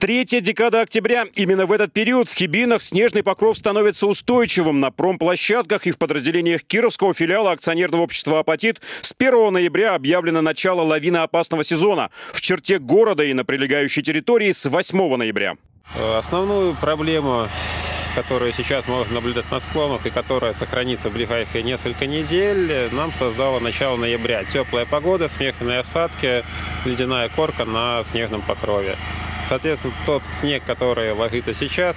Третья декада октября. Именно в этот период в Хибинах снежный покров становится устойчивым. На промплощадках и в подразделениях Кировского филиала акционерного общества «Апатит» с 1 ноября объявлено начало лавиноопасного сезона. В черте города и на прилегающей территории с 8 ноября. Основную проблему, которую сейчас можно наблюдать на склонах и которая сохранится в ближайшие несколько недель, нам создало начало ноября. Теплая погода, смешанные осадки, ледяная корка на снежном покрове. Соответственно, тот снег, который ложится сейчас,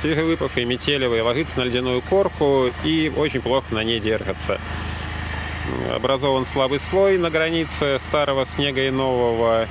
свежевыпавший, метелевый, ложится на ледяную корку и очень плохо на ней держится. Образован слабый слой на границе старого снега и нового.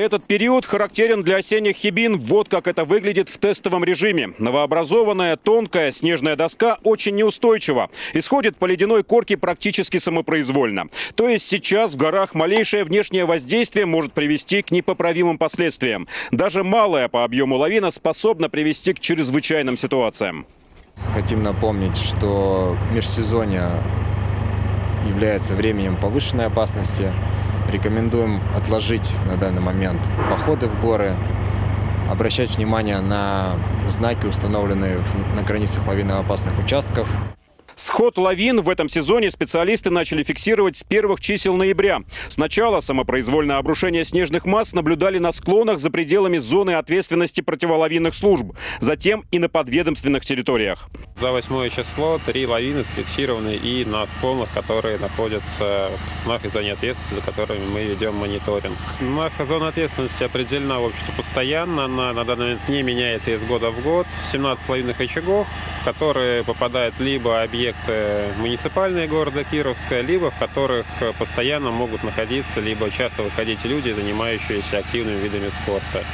Этот период характерен для осенних хибин. Вот как это выглядит в тестовом режиме. Новообразованная тонкая снежная доска очень неустойчива. Исходит по ледяной корке практически самопроизвольно. То есть сейчас в горах малейшее внешнее воздействие может привести к непоправимым последствиям. Даже малая по объему лавина способна привести к чрезвычайным ситуациям. Хотим напомнить, что межсезонье является временем повышенной опасности. Рекомендуем отложить на данный момент походы в горы, обращать внимание на знаки, установленные на границах лавиноопасных участков. Сход лавин в этом сезоне специалисты начали фиксировать с первых чисел ноября. Сначала самопроизвольное обрушение снежных масс наблюдали на склонах за пределами зоны ответственности противолавинных служб, затем и на подведомственных территориях. За 8 число три лавины зафиксированы и на склонах, которые находятся нашей зоне ответственности, за которыми мы ведем мониторинг. Наша зона ответственности определена, в общем-то, постоянно. Она на данный момент не меняется из года в год. 17 лавинных очагов, в которые попадают либо объекты объекты муниципальные города Кировска, либо в которых постоянно могут находиться, либо часто выходить люди, занимающиеся активными видами спорта.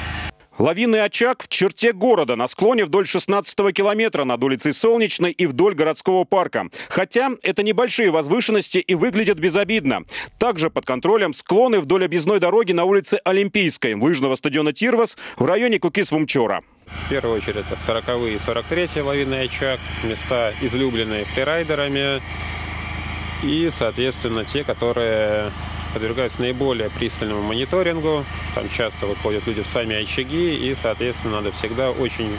Лавинный очаг в черте города на склоне вдоль 16 километра над улицей Солнечной и вдоль городского парка. Хотя это небольшие возвышенности и выглядят безобидно. Также под контролем склоны вдоль объездной дороги на улице Олимпийской, лыжного стадиона Тирвас в районе Кукис-Вумчора. В первую очередь это 40 и 43 лавинный очаг, места излюбленные фрирайдерами и, соответственно, те, которые подвергаются наиболее пристальному мониторингу. Там часто выходят люди в сами очаги, и, соответственно, надо всегда очень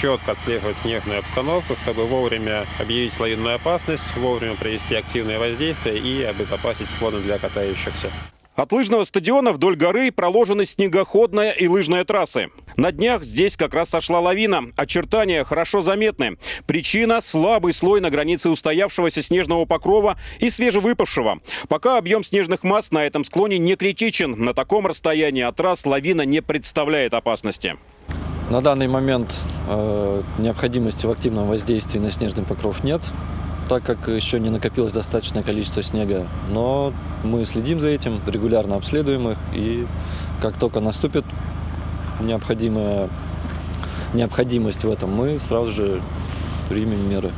четко отслеживать снежную обстановку, чтобы вовремя объявить лавинную опасность, вовремя провести активное воздействие и обезопасить склоны для катающихся. От лыжного стадиона вдоль горы проложены снегоходная и лыжная трассы. На днях здесь как раз сошла лавина. Очертания хорошо заметны. Причина – слабый слой на границе устоявшегося снежного покрова и свежевыпавшего. Пока объем снежных масс на этом склоне не критичен. На таком расстоянии от трасс лавина не представляет опасности. На данный момент э, необходимости в активном воздействии на снежный покров нет так как еще не накопилось достаточное количество снега. Но мы следим за этим, регулярно обследуем их, и как только наступит необходимая необходимость в этом, мы сразу же примем меры.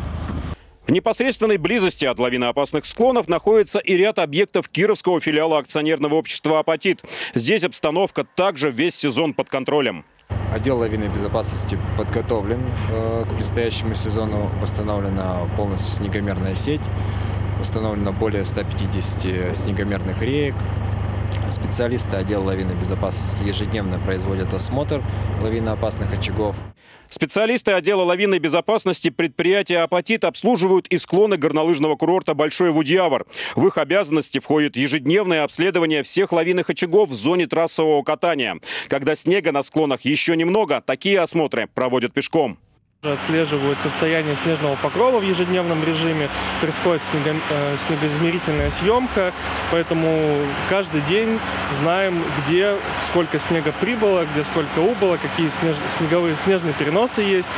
В непосредственной близости от лавиноопасных склонов находится и ряд объектов Кировского филиала акционерного общества «Апатит». Здесь обстановка также весь сезон под контролем. Отдел лавинной безопасности подготовлен э, к предстоящему сезону. Восстановлена полностью снегомерная сеть. Установлено более 150 снегомерных реек. Специалисты отдела лавинной безопасности ежедневно производят осмотр лавиноопасных очагов. Специалисты отдела лавинной безопасности предприятия «Апатит» обслуживают и склоны горнолыжного курорта «Большой Вудьявр». В их обязанности входит ежедневное обследование всех лавинных очагов в зоне трассового катания. Когда снега на склонах еще немного, такие осмотры проводят пешком. Отслеживают состояние снежного покрова в ежедневном режиме, происходит снего, э, снегоизмерительная съемка, поэтому каждый день знаем, где сколько снега прибыло, где сколько убыло, какие снеж, снеговые снежные переносы есть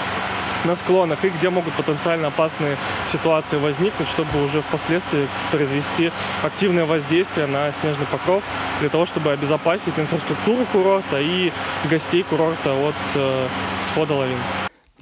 на склонах и где могут потенциально опасные ситуации возникнуть, чтобы уже впоследствии произвести активное воздействие на снежный покров для того, чтобы обезопасить инфраструктуру курорта и гостей курорта от э, схода лавин.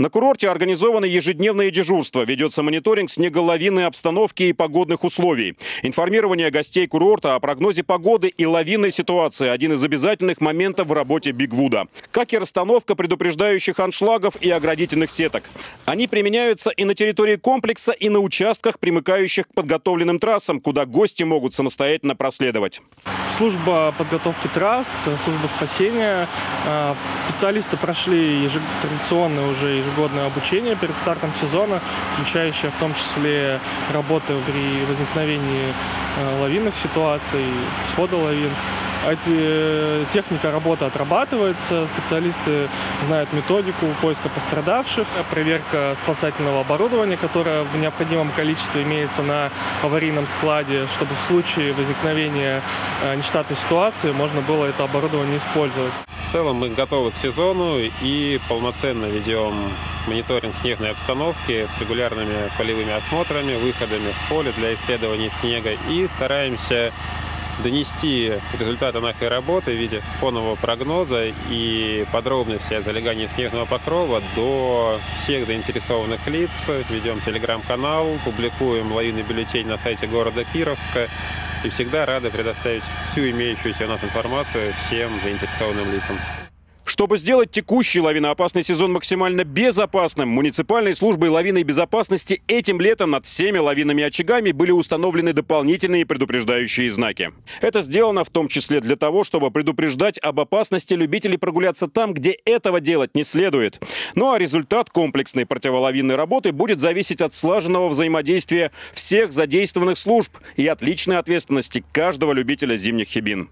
На курорте организованы ежедневные дежурства, ведется мониторинг снеголовинной обстановки и погодных условий. Информирование гостей курорта о прогнозе погоды и лавинной ситуации – один из обязательных моментов в работе Бигвуда. Как и расстановка предупреждающих аншлагов и оградительных сеток. Они применяются и на территории комплекса, и на участках, примыкающих к подготовленным трассам, куда гости могут самостоятельно проследовать. Служба подготовки трасс, служба спасения. а, Специалисты прошли ежег- традиционное уже ежегодное обучение перед стартом сезона, включающее в том числе работы при возникновении э, лавинных ситуаций, схода лавин. Э, техника работы отрабатывается, специалисты знают методику поиска пострадавших, проверка спасательного оборудования, которое в необходимом количестве имеется на аварийном складе, чтобы в случае возникновения э, нештатной ситуации можно было это оборудование использовать. В целом мы готовы к сезону и полноценно ведем мониторинг снежной обстановки с регулярными полевыми осмотрами, выходами в поле для исследования снега и стараемся донести результаты нашей работы в виде фонового прогноза и подробностей о залегании снежного покрова до всех заинтересованных лиц. Ведем телеграм-канал, публикуем лавинный бюллетень на сайте города Кировска и всегда рады предоставить всю имеющуюся у нас информацию всем заинтересованным лицам. Чтобы сделать текущий лавиноопасный сезон максимально безопасным, муниципальной службой лавинной безопасности этим летом над всеми лавинными очагами были установлены дополнительные предупреждающие знаки. Это сделано в том числе для того, чтобы предупреждать об опасности любителей прогуляться там, где этого делать не следует. Ну а результат комплексной противолавинной работы будет зависеть от слаженного взаимодействия всех задействованных служб и от личной ответственности каждого любителя зимних хибин.